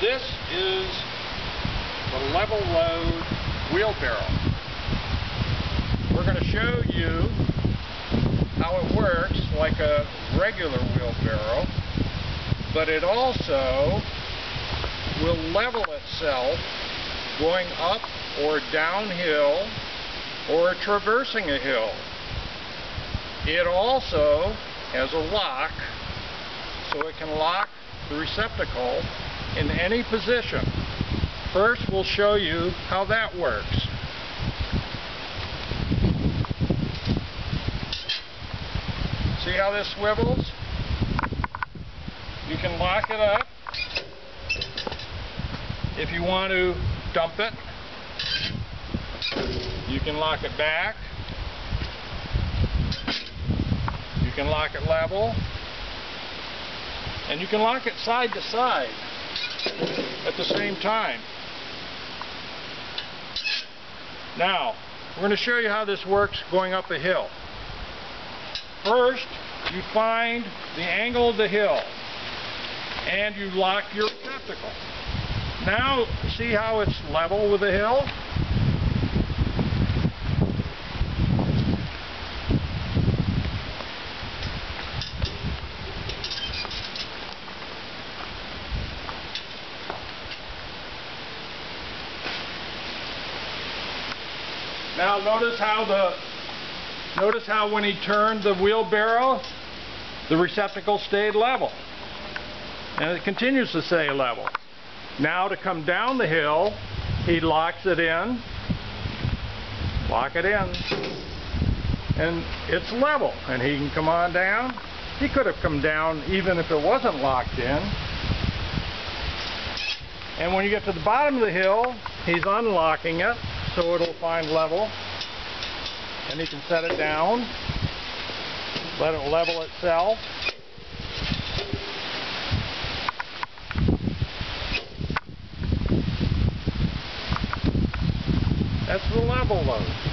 This is the level load wheelbarrow. We're going to show you how it works like a regular wheelbarrow, but it also will level itself going up or downhill or traversing a hill. It also has a lock so it can lock the receptacle in any position. First we'll show you how that works. See how this swivels? You can lock it up if you want to dump it. You can lock it back. You can lock it level. And you can lock it side to side at the same time. Now, we're going to show you how this works going up a hill. First, you find the angle of the hill and you lock your receptacle. Now, see how it's level with the hill? Now notice how the notice how when he turned the wheelbarrow the receptacle stayed level. And it continues to stay level. Now to come down the hill, he locks it in, lock it in, and it's level. And he can come on down. He could have come down even if it wasn't locked in. And when you get to the bottom of the hill, he's unlocking it so it'll find level. And you can set it down, let it level itself. That's the level load.